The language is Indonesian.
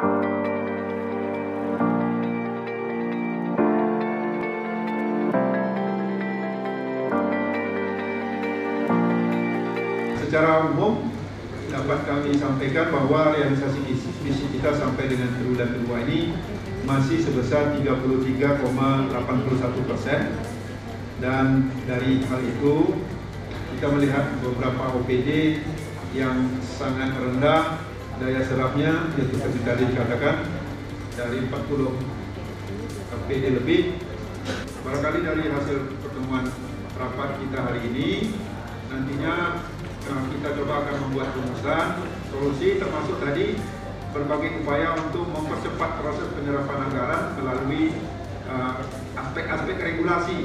Secara umum dapat kami sampaikan bahwa realisasi visi kita sampai dengan triwulan kedua ini masih sebesar 33,81 persen. Dan dari hal itu kita melihat beberapa OPD yang sangat rendah daya serapnya seperti tadi dikatakan dari 40 OPD lebih barangkali dari hasil pertemuan rapat kita hari ini nantinya eh, kita coba akan membuat rumusan solusi termasuk tadi berbagai upaya untuk mempercepat proses penyerapan anggaran melalui eh, aspek-aspek uh, regulasi.